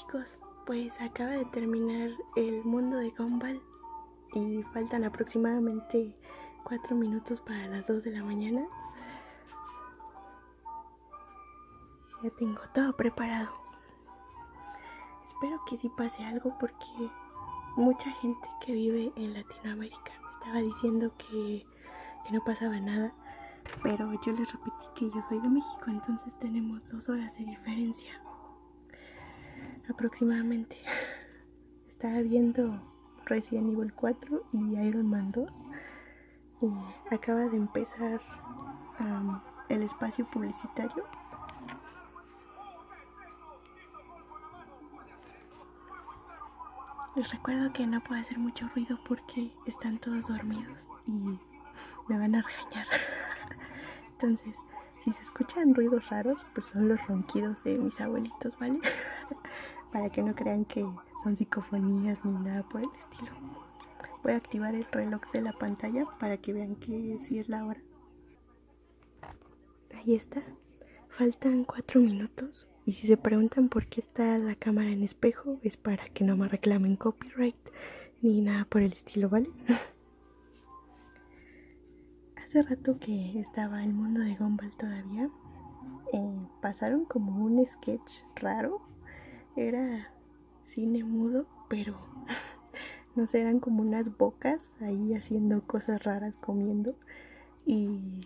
chicos, pues acaba de terminar el mundo de Gumball y faltan aproximadamente 4 minutos para las 2 de la mañana. Ya tengo todo preparado. Espero que sí pase algo porque mucha gente que vive en Latinoamérica me estaba diciendo que, que no pasaba nada. Pero yo les repetí que yo soy de México, entonces tenemos dos horas de diferencia aproximadamente. Estaba viendo Resident Evil 4 y Iron Man 2 y acaba de empezar el espacio publicitario. Les recuerdo que no puedo hacer mucho ruido porque están todos dormidos y me van a regañar. Entonces, si se escuchan ruidos raros, pues son los ronquidos de mis abuelitos, ¿vale? Para que no crean que son psicofonías ni nada por el estilo. Voy a activar el reloj de la pantalla para que vean que sí es la hora. Ahí está. Faltan cuatro minutos. Y si se preguntan por qué está la cámara en espejo, es para que no me reclamen copyright ni nada por el estilo, ¿vale? Hace rato que estaba el mundo de Gumball todavía, eh, pasaron como un sketch raro. Era cine mudo, pero no sé, eran como unas bocas ahí haciendo cosas raras, comiendo. Y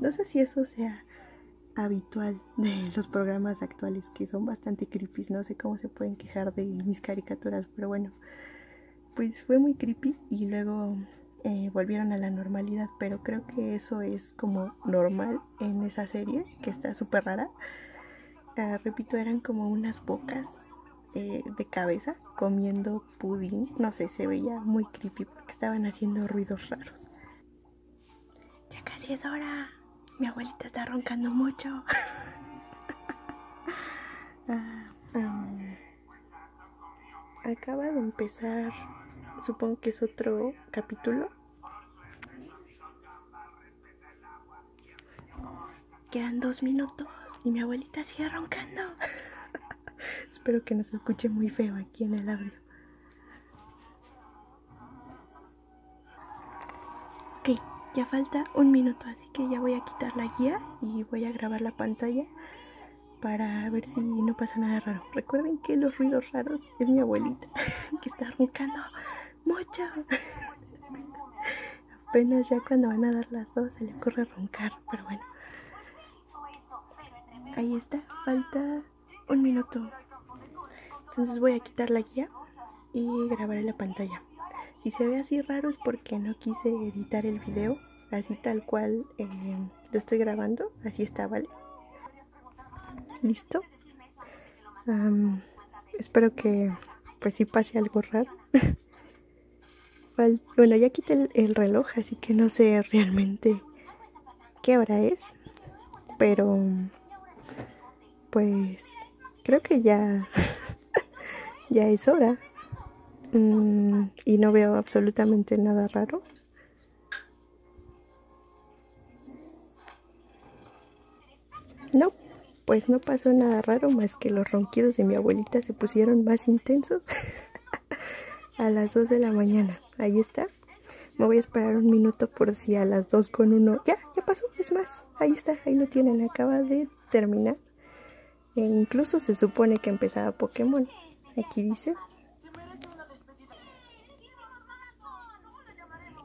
no sé si eso sea habitual de los programas actuales que son bastante creepy. No sé cómo se pueden quejar de mis caricaturas, pero bueno, pues fue muy creepy y luego eh, volvieron a la normalidad. Pero creo que eso es como normal en esa serie que está súper rara. Uh, repito, eran como unas bocas eh, de cabeza comiendo pudín. No sé, se veía muy creepy porque estaban haciendo ruidos raros. Ya casi es hora. Mi abuelita está roncando mucho. ah, um, acaba de empezar, supongo que es otro capítulo. Quedan dos minutos y mi abuelita sigue roncando. Espero que no se escuche muy feo aquí en el audio. Ok, ya falta un minuto, así que ya voy a quitar la guía y voy a grabar la pantalla para ver si no pasa nada raro. Recuerden que los ruidos raros es mi abuelita que está roncando mucho. Apenas ya cuando van a dar las dos se le ocurre roncar, pero bueno. Ahí está, falta un minuto. Entonces voy a quitar la guía y grabaré la pantalla. Si se ve así raro es porque no quise editar el video así tal cual eh, lo estoy grabando. Así está, ¿vale? ¿Listo? Espero que pues sí pase algo raro. bueno, ya quité el reloj, así que no sé realmente qué hora es. Pero pues creo que ya ya es hora. Mm, y no veo absolutamente nada raro. No pues no pasó nada raro más que los ronquidos de mi abuelita se pusieron más intensos a las 2 de la mañana. Ahí está. Me voy a esperar un minuto por si a las 2 con 1 ya, ya pasó, es más ahí está, ahí lo tienen, acaba de terminar. E incluso se supone que empezaba Pokémon. Aquí dice.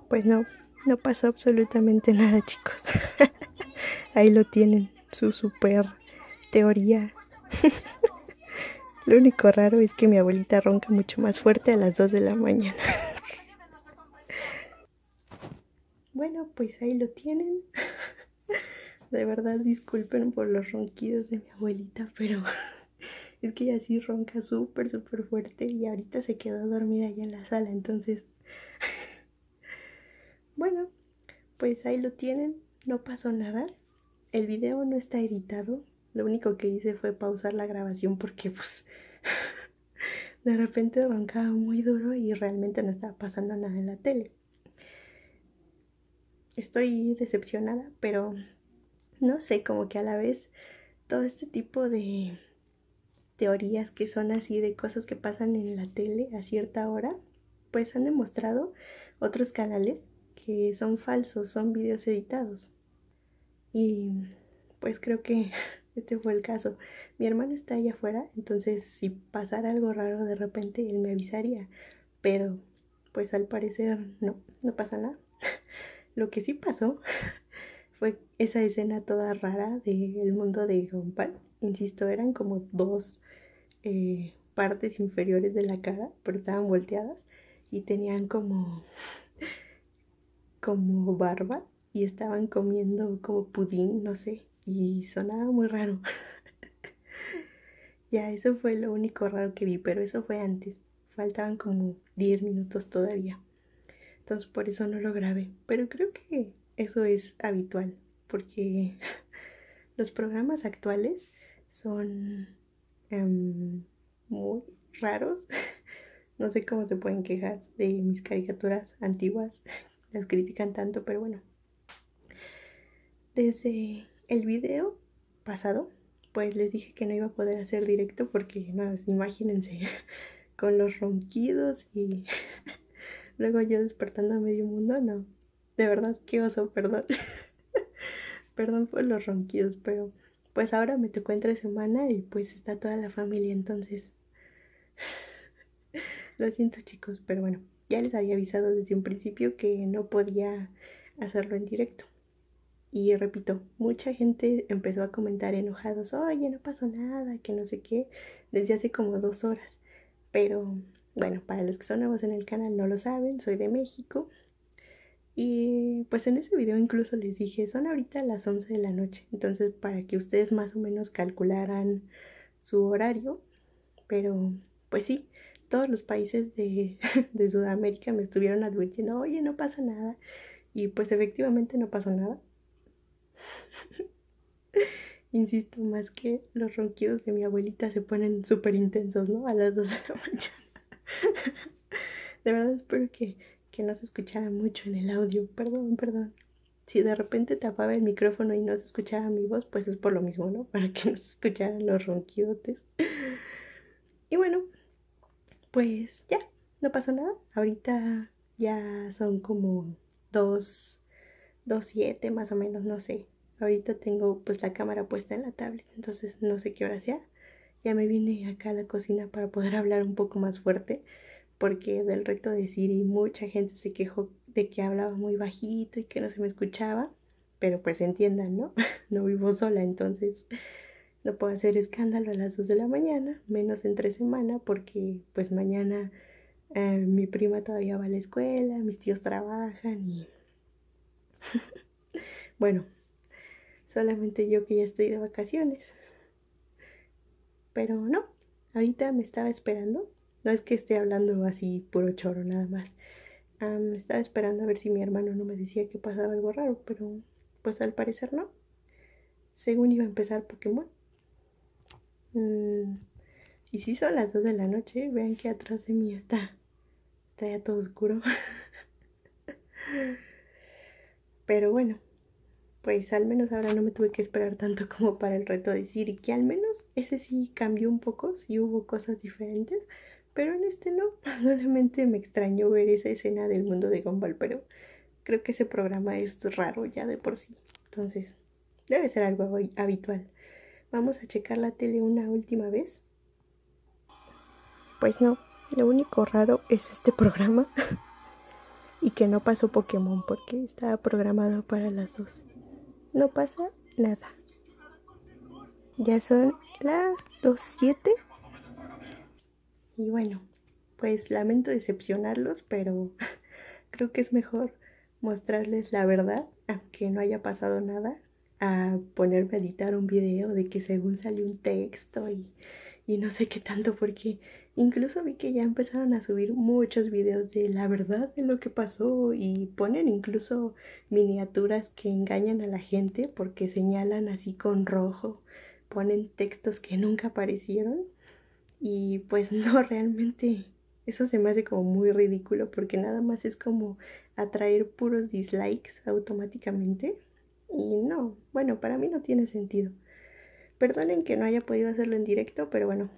Pues no, no pasó absolutamente nada, chicos. Ahí lo tienen, su super teoría. Lo único raro es que mi abuelita ronca mucho más fuerte a las 2 de la mañana. Bueno, pues ahí lo tienen. De verdad, disculpen por los ronquidos de mi abuelita, pero es que ella sí ronca súper, súper fuerte y ahorita se quedó dormida allá en la sala, entonces... bueno, pues ahí lo tienen, no pasó nada. El video no está editado, lo único que hice fue pausar la grabación porque pues... de repente roncaba muy duro y realmente no estaba pasando nada en la tele. Estoy decepcionada, pero no sé, como que a la vez todo este tipo de teorías que son así de cosas que pasan en la tele a cierta hora, pues han demostrado otros canales que son falsos, son videos editados. Y pues creo que este fue el caso. Mi hermano está allá afuera, entonces si pasara algo raro de repente él me avisaría. Pero pues al parecer no, no pasa nada. Lo que sí pasó fue esa escena toda rara del mundo de Gompal. Insisto, eran como dos eh, partes inferiores de la cara, pero estaban volteadas y tenían como como barba y estaban comiendo como pudín, no sé, y sonaba muy raro. ya, eso fue lo único raro que vi, pero eso fue antes. Faltaban como 10 minutos todavía. Entonces por eso no lo grabé. Pero creo que eso es habitual, porque los programas actuales son um, muy raros. no sé cómo se pueden quejar de mis caricaturas antiguas. Las critican tanto, pero bueno. Desde el video pasado, pues les dije que no iba a poder hacer directo porque, no, imagínense, con los ronquidos y luego yo despertando a medio mundo, no. De verdad, qué oso, perdón. perdón por los ronquidos, pero pues ahora me tocó entre semana y pues está toda la familia, entonces lo siento chicos, pero bueno, ya les había avisado desde un principio que no podía hacerlo en directo. Y repito, mucha gente empezó a comentar enojados, oye, no pasó nada, que no sé qué, desde hace como dos horas. Pero bueno, para los que son nuevos en el canal no lo saben, soy de México y pues en ese video incluso les dije, son ahorita las 11 de la noche, entonces para que ustedes más o menos calcularan su horario, pero pues sí, todos los países de, de Sudamérica me estuvieron advirtiendo, oye, no pasa nada, y pues efectivamente no pasó nada. Insisto, más que los ronquidos de mi abuelita se ponen súper intensos, ¿no? A las 2 de la mañana. de verdad espero que que no se escuchara mucho en el audio. Perdón, perdón. Si de repente tapaba el micrófono y no se escuchaba mi voz, pues es por lo mismo, ¿no? Para que no se escucharan los ronquidotes. Y bueno, pues ya, no pasó nada. Ahorita ya son como dos, dos siete más o menos, no sé. Ahorita tengo pues la cámara puesta en la tablet, entonces no sé qué hora sea. Ya me vine acá a la cocina para poder hablar un poco más fuerte porque del reto de Siri mucha gente se quejó de que hablaba muy bajito y que no se me escuchaba, pero pues entiendan, ¿no? No vivo sola, entonces no puedo hacer escándalo a las 2 de la mañana, menos entre semana, porque pues mañana eh, mi prima todavía va a la escuela, mis tíos trabajan y... bueno, solamente yo que ya estoy de vacaciones. Pero no, ahorita me estaba esperando no es que esté hablando así puro choro nada más. estaba esperando a ver si mi hermano no me decía que pasaba algo raro, pero pues al parecer no. Según iba a empezar Pokémon. Mm, y si son las 2 de la noche, vean que atrás de mí está, está ya todo oscuro. pero bueno, pues al menos ahora no me tuve que esperar tanto como para el reto de Siri, que al menos ese sí cambió un poco, sí hubo cosas diferentes. Pero en este no, solamente me extrañó ver esa escena del mundo de Gumball, pero creo que ese programa es raro ya de por sí. Entonces, debe ser algo habitual. Vamos a checar la tele una última vez. Pues no, lo único raro es este programa. y que no pasó Pokémon porque estaba programado para las dos. No pasa nada. Ya son las 2.07 y bueno, pues lamento decepcionarlos, pero creo que es mejor mostrarles la verdad, aunque no haya pasado nada, a ponerme a editar un video de que según salió un texto y, y no sé qué tanto, porque incluso vi que ya empezaron a subir muchos videos de la verdad de lo que pasó y ponen incluso miniaturas que engañan a la gente porque señalan así con rojo, ponen textos que nunca aparecieron y pues no, realmente eso se me hace como muy ridículo porque nada más es como atraer puros dislikes automáticamente. Y no, bueno, para mí no tiene sentido. Perdonen que no haya podido hacerlo en directo, pero bueno,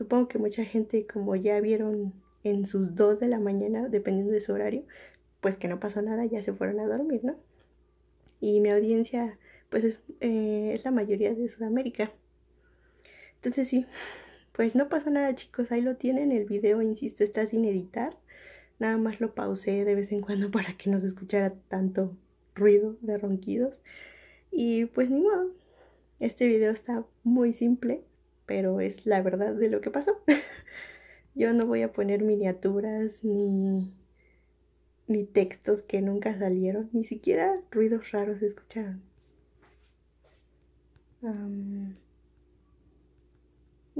Supongo que mucha gente como ya vieron en sus 2 de la mañana, dependiendo de su horario, pues que no pasó nada, ya se fueron a dormir, ¿no? Y mi audiencia, pues es, eh, es la mayoría de Sudamérica. Entonces sí, pues no pasó nada chicos, ahí lo tienen, el video, insisto, está sin editar. Nada más lo pausé de vez en cuando para que no se escuchara tanto ruido de ronquidos. Y pues ni modo, este video está muy simple, pero es la verdad de lo que pasó. Yo no voy a poner miniaturas ni, ni textos que nunca salieron, ni siquiera ruidos raros se escucharon.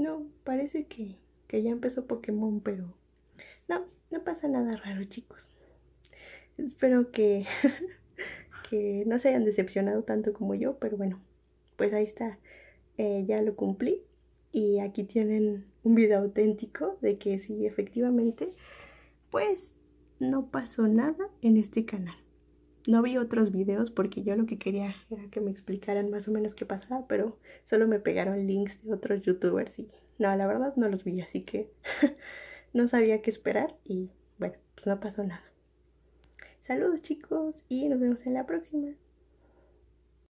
No, parece que, que ya empezó Pokémon, pero no, no pasa nada raro, chicos. Espero que, que no se hayan decepcionado tanto como yo, pero bueno, pues ahí está, eh, ya lo cumplí. Y aquí tienen un video auténtico de que sí, efectivamente, pues no pasó nada en este canal. No vi otros videos porque yo lo que quería era que me explicaran más o menos qué pasaba, pero solo me pegaron links de otros youtubers y no, la verdad no los vi, así que no sabía qué esperar y bueno, pues no pasó nada. Saludos chicos y nos vemos en la próxima.